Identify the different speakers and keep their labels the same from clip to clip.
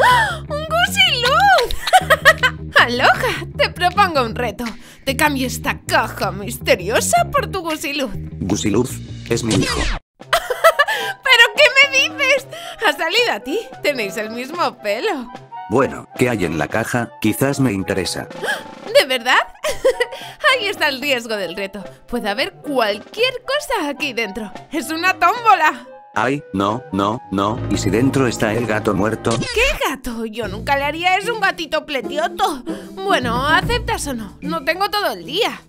Speaker 1: ¡Ah! ¡Un gusiluz! Aloha, te propongo un reto. Te cambio esta caja misteriosa por tu gusiluz.
Speaker 2: Gusiluz es mi hijo.
Speaker 1: ¿Pero qué me dices? Ha salido a ti. Tenéis el mismo pelo.
Speaker 2: Bueno, ¿qué hay en la caja? Quizás me interesa.
Speaker 1: ¿De verdad? Ahí está el riesgo del reto. Puede haber cualquier cosa aquí dentro. Es una tómbola.
Speaker 2: Ay, no, no, no. ¿Y si dentro está el gato muerto?
Speaker 1: ¿Qué gato? Yo nunca le haría eso a un gatito pletioto. Bueno, ¿aceptas o no? No tengo todo el día.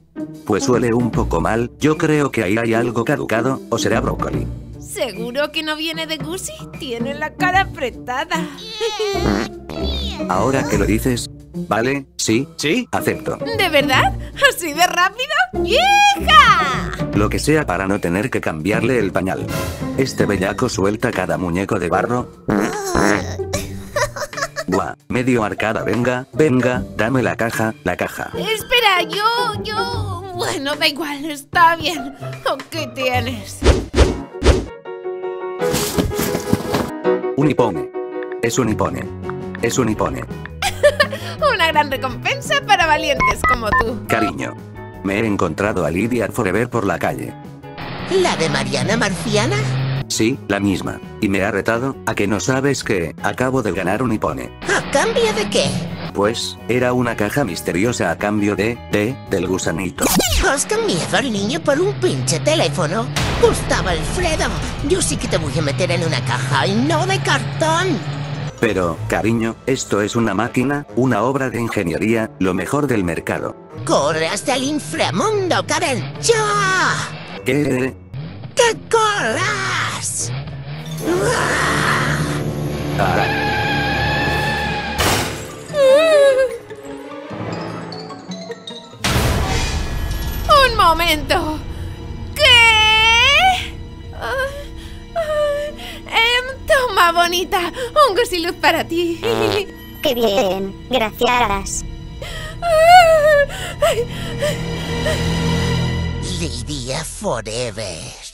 Speaker 2: Pues huele un poco mal. Yo creo que ahí hay algo caducado, o será brócoli.
Speaker 1: ¿Seguro que no viene de Gucci? Tiene la cara apretada.
Speaker 2: Ahora que lo dices, ¿vale? Sí, sí, acepto.
Speaker 1: ¿De verdad? ¿Así de rápido? ¡Hija!
Speaker 2: Lo que sea para no tener que cambiarle el pañal. Este bellaco suelta cada muñeco de barro. Buah, medio arcada, venga, venga, dame la caja, la caja.
Speaker 1: Espera, yo, yo... Bueno, da igual, está bien. ¿O qué tienes?
Speaker 2: Un hipone. Es un hipone. Es un hipone.
Speaker 1: Una gran recompensa para valientes como tú.
Speaker 2: Cariño. Me he encontrado a Lydia Forever por la calle.
Speaker 3: ¿La de Mariana Marciana?
Speaker 2: Sí, la misma. Y me ha retado a que no sabes que acabo de ganar un hipone.
Speaker 3: ¿A cambio de qué?
Speaker 2: Pues, era una caja misteriosa a cambio de, de, del gusanito.
Speaker 3: ¿Has cambiado al niño por un pinche teléfono? Gustavo Alfredo, yo sí que te voy a meter en una caja y no de cartón.
Speaker 2: Pero, cariño, esto es una máquina, una obra de ingeniería, lo mejor del mercado.
Speaker 3: ¡Corre hasta el inframundo, Karen! ¡Ya!
Speaker 2: ¿Qué?
Speaker 3: ¡Que corras!
Speaker 2: Ah,
Speaker 1: ¡Un momento! Bonita. Un gusiluz para ti.
Speaker 4: Qué bien, gracias.
Speaker 3: Lidia Forever.